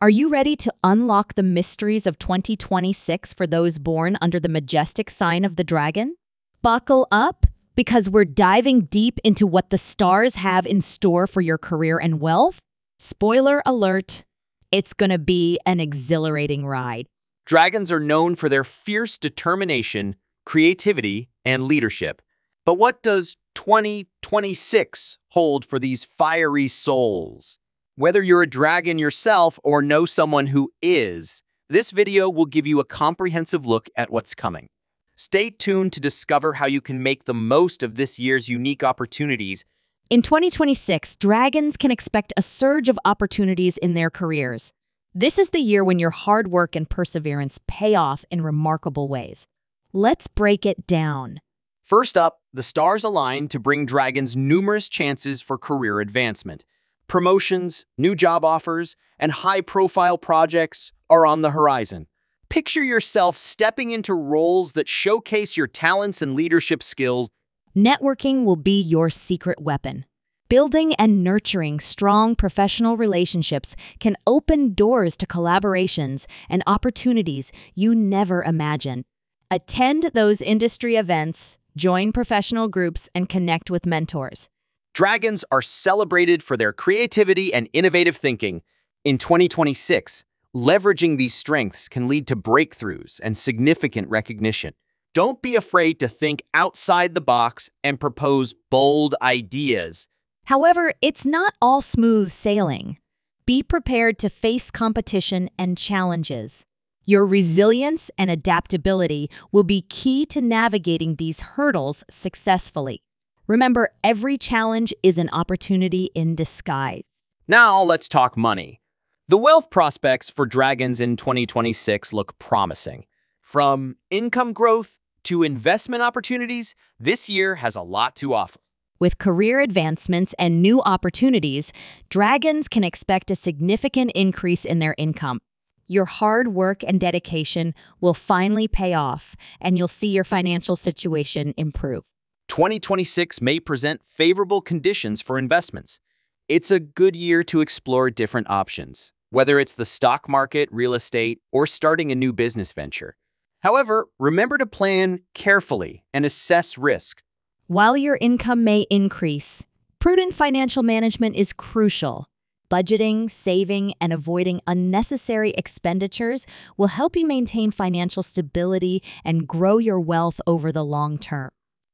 Are you ready to unlock the mysteries of 2026 for those born under the majestic sign of the dragon? Buckle up because we're diving deep into what the stars have in store for your career and wealth. Spoiler alert, it's going to be an exhilarating ride. Dragons are known for their fierce determination, creativity, and leadership. But what does 2026 hold for these fiery souls? Whether you're a dragon yourself or know someone who is, this video will give you a comprehensive look at what's coming. Stay tuned to discover how you can make the most of this year's unique opportunities. In 2026, dragons can expect a surge of opportunities in their careers. This is the year when your hard work and perseverance pay off in remarkable ways. Let's break it down. First up, the stars align to bring dragons numerous chances for career advancement. Promotions, new job offers, and high-profile projects are on the horizon. Picture yourself stepping into roles that showcase your talents and leadership skills. Networking will be your secret weapon. Building and nurturing strong professional relationships can open doors to collaborations and opportunities you never imagined. Attend those industry events, join professional groups, and connect with mentors. Dragons are celebrated for their creativity and innovative thinking. In 2026, leveraging these strengths can lead to breakthroughs and significant recognition. Don't be afraid to think outside the box and propose bold ideas. However, it's not all smooth sailing. Be prepared to face competition and challenges. Your resilience and adaptability will be key to navigating these hurdles successfully. Remember, every challenge is an opportunity in disguise. Now let's talk money. The wealth prospects for dragons in 2026 look promising. From income growth to investment opportunities, this year has a lot to offer. With career advancements and new opportunities, dragons can expect a significant increase in their income. Your hard work and dedication will finally pay off, and you'll see your financial situation improve. 2026 may present favorable conditions for investments. It's a good year to explore different options, whether it's the stock market, real estate, or starting a new business venture. However, remember to plan carefully and assess risk. While your income may increase, prudent financial management is crucial. Budgeting, saving, and avoiding unnecessary expenditures will help you maintain financial stability and grow your wealth over the long term.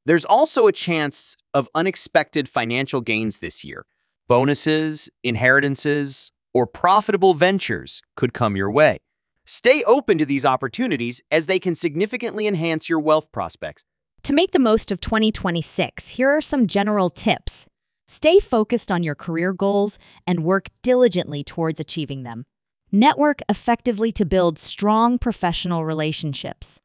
There's also a chance of unexpected financial gains this year. Bonuses, inheritances, or profitable ventures could come your way. Stay open to these opportunities as they can significantly enhance your wealth prospects. To make the most of 2026, here are some general tips. Stay focused on your career goals and work diligently towards achieving them. Network effectively to build strong professional relationships.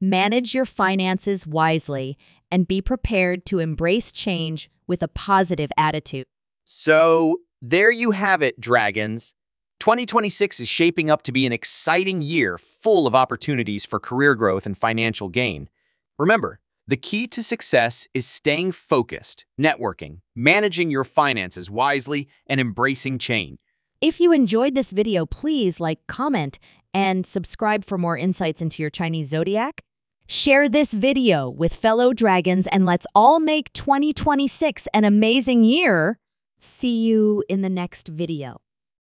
Manage your finances wisely and be prepared to embrace change with a positive attitude. So, there you have it, dragons. 2026 is shaping up to be an exciting year full of opportunities for career growth and financial gain. Remember, the key to success is staying focused, networking, managing your finances wisely, and embracing change. If you enjoyed this video, please like, comment, and subscribe for more insights into your Chinese zodiac. Share this video with fellow dragons and let's all make 2026 an amazing year. See you in the next video.